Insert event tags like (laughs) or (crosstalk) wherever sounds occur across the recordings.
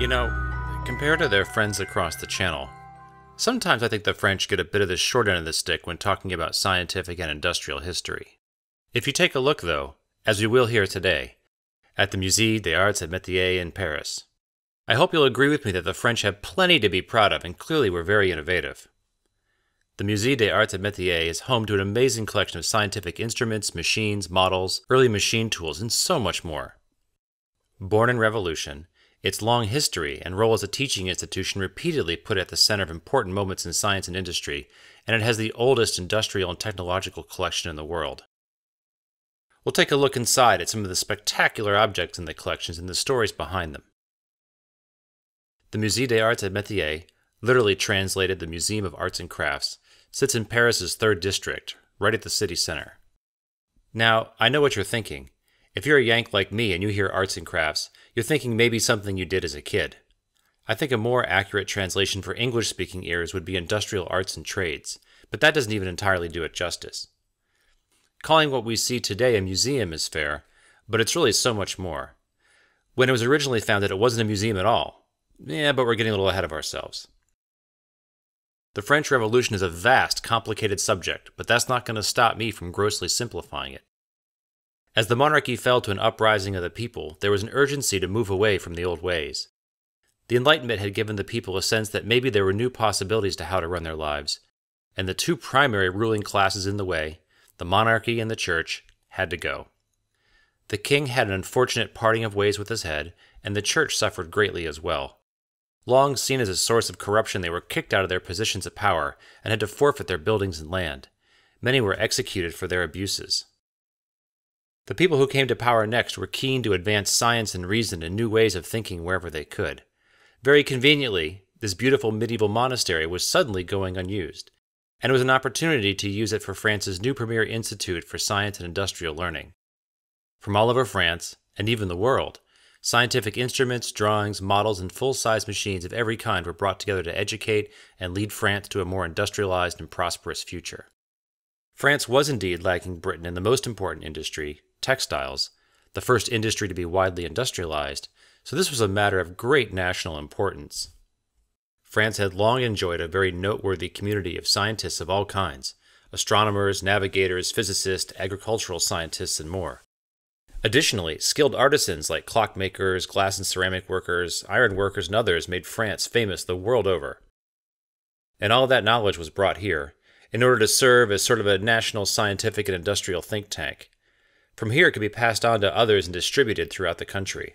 You know, compared to their friends across the channel, sometimes I think the French get a bit of the short end of the stick when talking about scientific and industrial history. If you take a look, though, as we will here today, at the Musée des Arts et Métiers in Paris, I hope you'll agree with me that the French have plenty to be proud of and clearly were very innovative. The Musée des Arts et Métiers is home to an amazing collection of scientific instruments, machines, models, early machine tools, and so much more. Born in Revolution, its long history and role as a teaching institution repeatedly put it at the center of important moments in science and industry, and it has the oldest industrial and technological collection in the world. We'll take a look inside at some of the spectacular objects in the collections and the stories behind them. The Musée des Arts et Métiers, literally translated the Museum of Arts and Crafts, sits in Paris's third district, right at the city center. Now, I know what you're thinking. If you're a Yank like me and you hear arts and crafts, you're thinking maybe something you did as a kid. I think a more accurate translation for English speaking ears would be industrial arts and trades, but that doesn't even entirely do it justice. Calling what we see today a museum is fair, but it's really so much more. When it was originally founded, it wasn't a museum at all. Yeah, but we're getting a little ahead of ourselves. The French Revolution is a vast, complicated subject, but that's not going to stop me from grossly simplifying it. As the monarchy fell to an uprising of the people, there was an urgency to move away from the old ways. The Enlightenment had given the people a sense that maybe there were new possibilities to how to run their lives, and the two primary ruling classes in the way, the monarchy and the church, had to go. The king had an unfortunate parting of ways with his head, and the church suffered greatly as well. Long seen as a source of corruption, they were kicked out of their positions of power and had to forfeit their buildings and land. Many were executed for their abuses. The people who came to power next were keen to advance science and reason and new ways of thinking wherever they could. Very conveniently, this beautiful medieval monastery was suddenly going unused, and it was an opportunity to use it for France's new premier institute for science and industrial learning. From all over France, and even the world, scientific instruments, drawings, models, and full size machines of every kind were brought together to educate and lead France to a more industrialized and prosperous future. France was indeed lagging Britain in the most important industry, textiles, the first industry to be widely industrialized, so this was a matter of great national importance. France had long enjoyed a very noteworthy community of scientists of all kinds astronomers, navigators, physicists, agricultural scientists, and more. Additionally, skilled artisans like clockmakers, glass and ceramic workers, iron workers, and others made France famous the world over. And all that knowledge was brought here in order to serve as sort of a national scientific and industrial think tank. From here, it could be passed on to others and distributed throughout the country.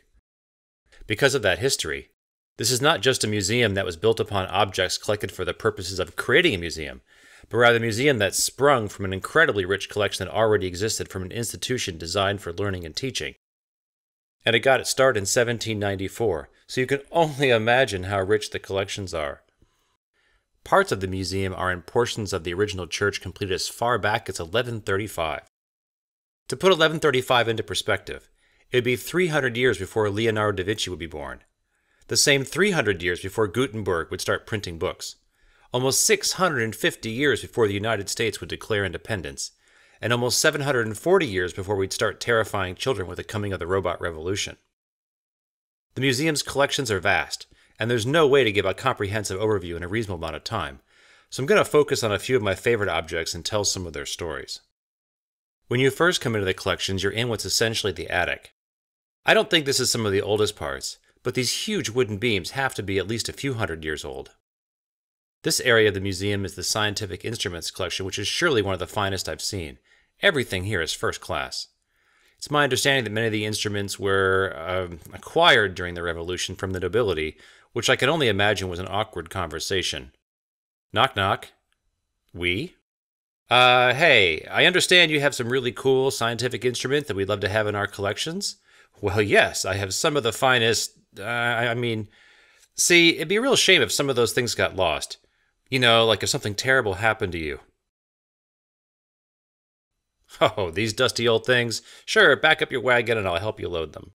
Because of that history, this is not just a museum that was built upon objects collected for the purposes of creating a museum, but rather a museum that sprung from an incredibly rich collection that already existed from an institution designed for learning and teaching. And it got its start in 1794, so you can (laughs) only imagine how rich the collections are. Parts of the museum are in portions of the original church completed as far back as 1135. To put 1135 into perspective, it would be 300 years before Leonardo da Vinci would be born. The same 300 years before Gutenberg would start printing books. Almost 650 years before the United States would declare independence. And almost 740 years before we'd start terrifying children with the coming of the robot revolution. The museum's collections are vast, and there's no way to give a comprehensive overview in a reasonable amount of time, so I'm going to focus on a few of my favorite objects and tell some of their stories. When you first come into the collections, you're in what's essentially the attic. I don't think this is some of the oldest parts, but these huge wooden beams have to be at least a few hundred years old. This area of the museum is the scientific instruments collection, which is surely one of the finest I've seen. Everything here is first class. It's my understanding that many of the instruments were uh, acquired during the Revolution from the nobility, which I can only imagine was an awkward conversation. Knock knock. We? Uh, hey, I understand you have some really cool scientific instruments that we'd love to have in our collections. Well, yes, I have some of the finest. Uh, I mean, see, it'd be a real shame if some of those things got lost. You know, like if something terrible happened to you. (laughs) Oh, these dusty old things. Sure, back up your wagon and I'll help you load them.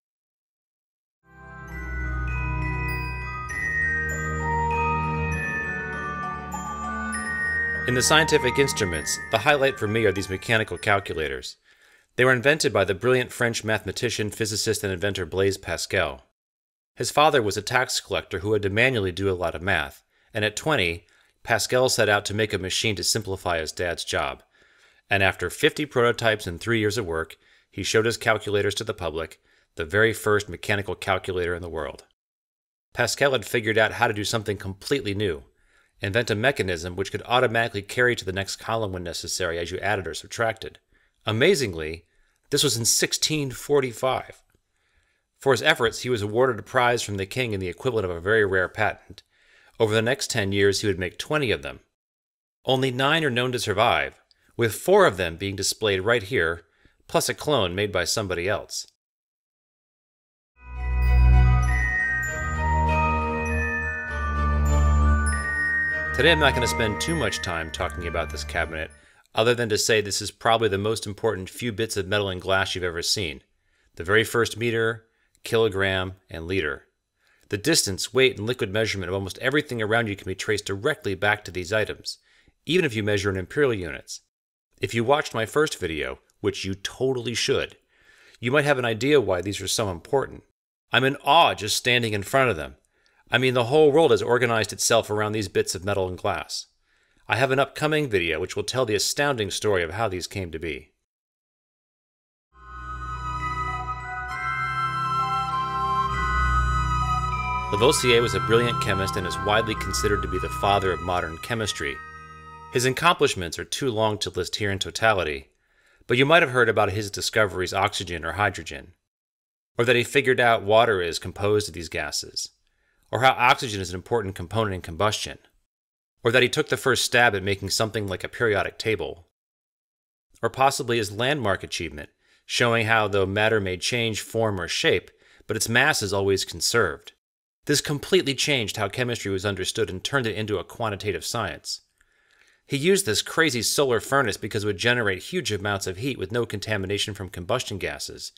In the scientific instruments, the highlight for me are these mechanical calculators. They were invented by the brilliant French mathematician, physicist, and inventor Blaise Pascal. His father was a tax collector who had to manually do a lot of math, and at 20, Pascal set out to make a machine to simplify his dad's job. And after 50 prototypes and three years of work, he showed his calculators to the public, the very first mechanical calculator in the world. Pascal had figured out how to do something completely new invent a mechanism which could automatically carry to the next column when necessary as you added or subtracted. Amazingly, this was in 1645. For his efforts, he was awarded a prize from the king in the equivalent of a very rare patent. Over the next 10 years, he would make 20 of them. Only nine are known to survive, with four of them being displayed right here, plus a clone made by somebody else. Today I'm not going to spend too much time talking about this cabinet, other than to say this is probably the most important few bits of metal and glass you've ever seen. The very first meter, kilogram, and liter. The distance, weight, and liquid measurement of almost everything around you can be traced directly back to these items, even if you measure in imperial units. If you watched my first video, which you totally should, you might have an idea why these are so important. I'm in awe just standing in front of them. I mean, the whole world has organized itself around these bits of metal and glass. I have an upcoming video which will tell the astounding story of how these came to be. Lavoisier was a brilliant chemist and is widely considered to be the father of modern chemistry. His accomplishments are too long to list here in totality, but you might have heard about his discoveries oxygen or hydrogen, or that he figured out water is composed of these gases or how oxygen is an important component in combustion, or that he took the first stab at making something like a periodic table, or possibly his landmark achievement, showing how though matter may change form or shape, but its mass is always conserved. This completely changed how chemistry was understood and turned it into a quantitative science. He used this crazy solar furnace because it would generate huge amounts of heat with no contamination from combustion gases,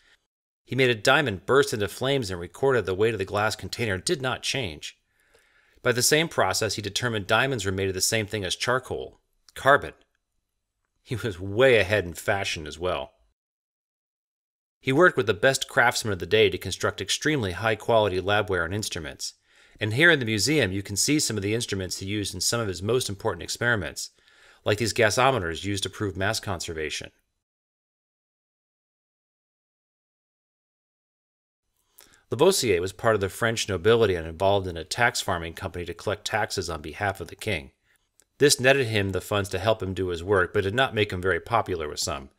he made a diamond burst into flames and recorded the weight of the glass container did not change. By the same process, he determined diamonds were made of the same thing as charcoal carbon. He was way ahead in fashion as well. He worked with the best craftsmen of the day to construct extremely high quality labware and instruments. And here in the museum, you can see some of the instruments he used in some of his most important experiments, like these gasometers used to prove mass conservation. Lavoisier was part of the French nobility and involved in a tax farming company to collect taxes on behalf of the king. This netted him the funds to help him do his work, but did not make him very popular with some,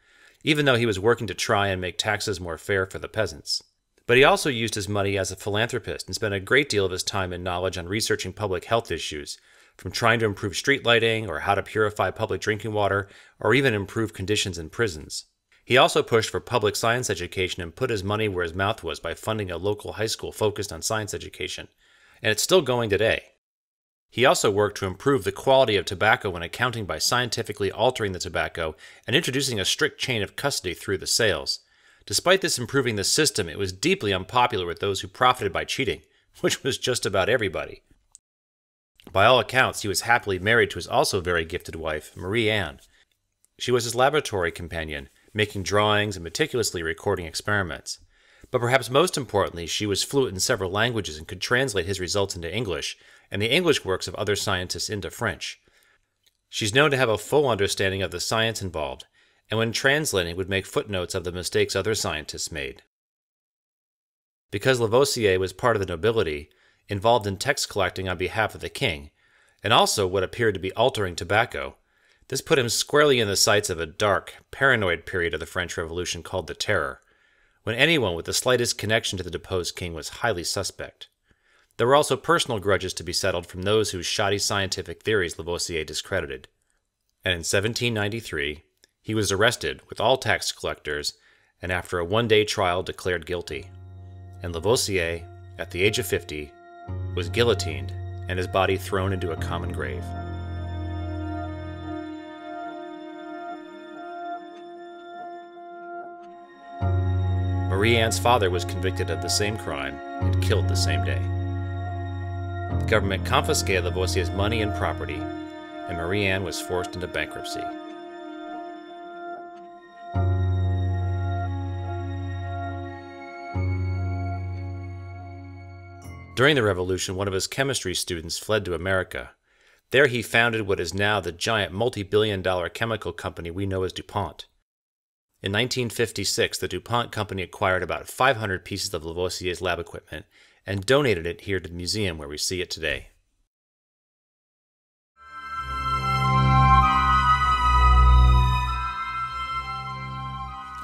even though he was working to try and make taxes more fair for the peasants. But he also used his money as a philanthropist and spent a great deal of his time and knowledge on researching public health issues, from trying to improve street lighting or how to purify public drinking water or even improve conditions in prisons. He also pushed for public science education and put his money where his mouth was by funding a local high school focused on science education, and it's still going today. He also worked to improve the quality of tobacco when accounting by scientifically altering the tobacco and introducing a strict chain of custody through the sales. Despite this improving the system, it was deeply unpopular with those who profited by cheating, (laughs) which was just about everybody. By all accounts, he was happily married to his also very gifted wife, Marie Anne. She was his laboratory companion, making drawings and meticulously recording experiments. But perhaps most importantly, she was fluent in several languages and could translate his results into English and the English works of other scientists into French. She's known to have a full understanding of the science involved, and when translating would make footnotes of the mistakes other scientists made. Because Lavoisier was part of the nobility, involved in text collecting on behalf of the king, and also what appeared to be altering tobacco, this put him squarely in the sights of a dark, paranoid period of the French Revolution called the Terror, when anyone with the slightest connection to the deposed king was highly suspect. There were also personal grudges to be settled from those whose shoddy scientific theories Lavoisier discredited. And in 1793, he was arrested with all tax collectors and after a one day trial declared guilty. And Lavoisier, at the age of 50, was guillotined and his body thrown into a common grave. Marie Anne's father was convicted of the same crime and killed the same day. The government confiscated Lavoisier's money and property, and Marie Anne was forced into bankruptcy. During the Revolution, one of his chemistry students fled to America. There he founded what is now the giant multi billion dollar chemical company we know as DuPont. In 1956, the DuPont company acquired about 500 pieces of Lavoisier's lab equipment and donated it here to the museum where we see it today.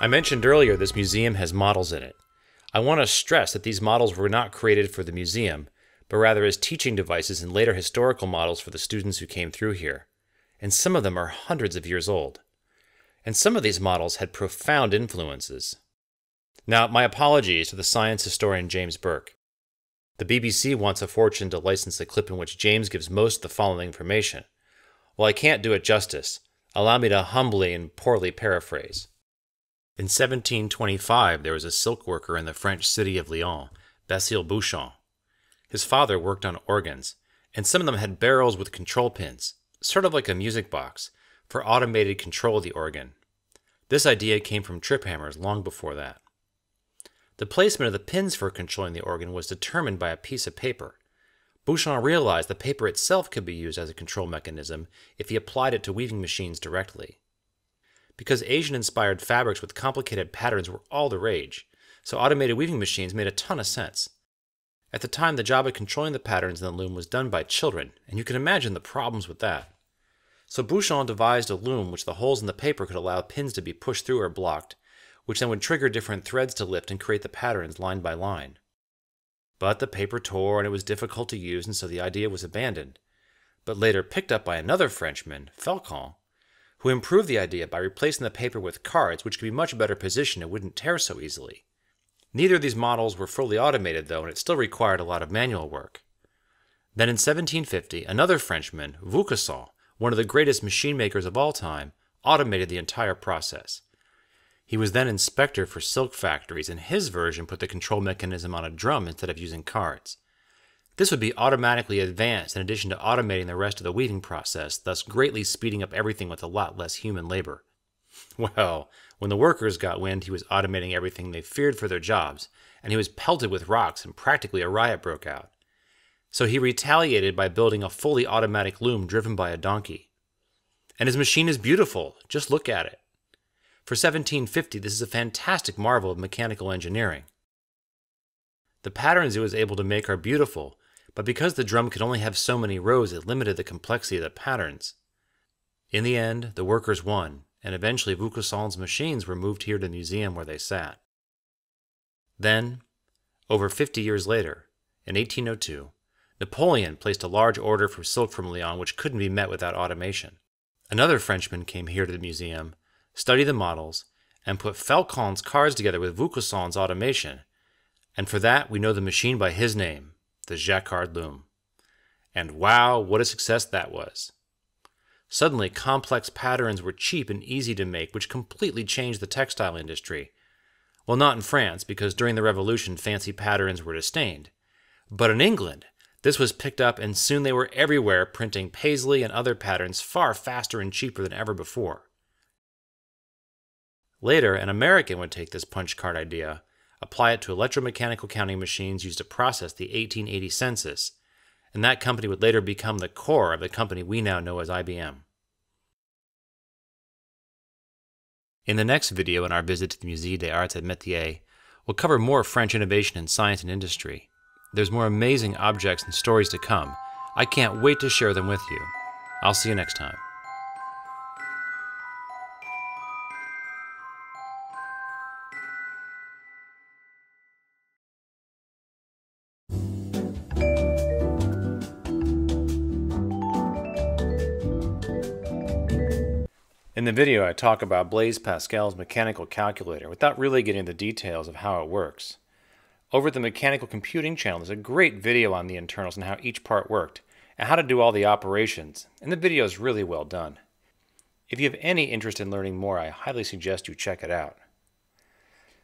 I mentioned earlier this museum has models in it. I want to stress that these models were not created for the museum, but rather as teaching devices and later historical models for the students who came through here. And some of them are hundreds of years old. And some of these models had profound influences. Now, my apologies to the science historian James Burke. The BBC wants a fortune to license a clip in which James gives most of the following information. While I can't do it justice, allow me to humbly and poorly paraphrase. In 1725, there was a silk worker in the French city of Lyon, Basile Bouchon. His father worked on organs, and some of them had barrels with control pins, sort of like a music box, for automated control of the organ. This idea came from trip hammers long before that. The placement of the pins for controlling the organ was determined by a piece of paper. Bouchon realized the paper itself could be used as a control mechanism if he applied it to weaving machines directly because Asian inspired fabrics with complicated patterns were all the rage, so automated weaving machines made a ton of sense. At the time, the job of controlling the patterns in the loom was done by children, and you can imagine the problems with that. So Bouchon devised a loom which the holes in the paper could allow pins to be pushed through or blocked, which then would trigger different threads to lift and create the patterns line by line. But the paper tore and it was difficult to use, and so the idea was abandoned, but later picked up by another Frenchman, Falcon, who improved the idea by replacing the paper with cards, which could be much better positioned and wouldn't tear so easily. Neither of these models were fully automated, though, and it still required a lot of manual work. Then in 1750, another Frenchman, Vaucanson, one of the greatest machine makers of all time, automated the entire process. He was then inspector for silk factories, and his version put the control mechanism on a drum instead of using cards. This would be automatically advanced in addition to automating the rest of the weaving process, thus greatly speeding up everything with a lot less human labor. (laughs) Well, when the workers got wind he was automating everything, they feared for their jobs, and he was pelted with rocks and practically a riot broke out. So he retaliated by building a fully automatic loom driven by a donkey. And his machine is beautiful, just look at it. For 1750, this is a fantastic marvel of mechanical engineering. The patterns it was able to make are beautiful, but because the drum could only have so many rows, it limited the complexity of the patterns. In the end, the workers won, and eventually Vaucanson's machines were moved here to the museum where they sat. Then, over 50 years later, in 1802, Napoleon placed a large order for silk from Lyon which couldn't be met without automation. Another Frenchman came here to the museum, studied the models, and put Falcon's cars together with Vaucanson's automation, and for that we know the machine by his name, the Jacquard loom. And wow, what a success that was! Suddenly, complex patterns were cheap and easy to make, which completely changed the textile industry. Well, not in France, because during the Revolution, fancy patterns were disdained. But in England, this was picked up, and soon they were everywhere printing paisley and other patterns far faster and cheaper than ever before. Later, an American would take this punch card idea apply it to electromechanical counting machines used to process the 1880 census, and that company would later become the core of the company we now know as IBM. In the next video in our visit to the Musée des Arts et Métiers, we'll cover more French innovation in science and industry. There's more amazing objects and stories to come. I can't wait to share them with you. I'll see you next time. In the video, I talk about Blaise Pascal's mechanical calculator without really getting the details of how it works. Over the Mechanical Computing channel, there's a great video on the internals and how each part worked, and how to do all the operations, and the video is really well done. If you have any interest in learning more, I highly suggest you check it out.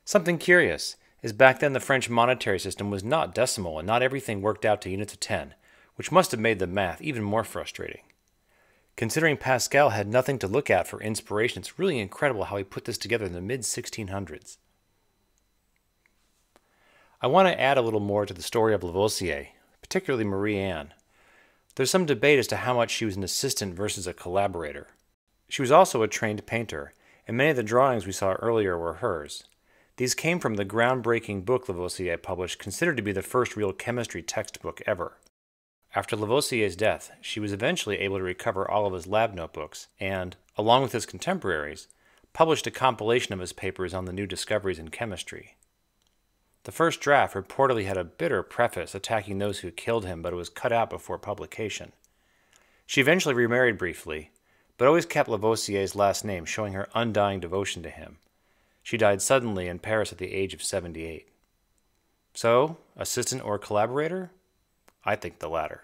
Something curious is back then the French monetary system was not decimal and not everything worked out to units of 10, which must have made the math even more frustrating. Considering Pascal had nothing to look at for inspiration, it's really incredible how he put this together in the mid 1600s. I want to add a little more to the story of Lavoisier, particularly Marie Anne. There's some debate as to how much she was an assistant versus a collaborator. She was also a trained painter, and many of the drawings we saw earlier were hers. These came from the groundbreaking book Lavoisier published, considered to be the first real chemistry textbook ever. After Lavoisier's death, she was eventually able to recover all of his lab notebooks and, along with his contemporaries, published a compilation of his papers on the new discoveries in chemistry. The first draft reportedly had a bitter preface attacking those who killed him, but it was cut out before publication. She eventually remarried briefly, but always kept Lavoisier's last name, showing her undying devotion to him. She died suddenly in Paris at the age of 78. So, assistant or collaborator? I think the latter.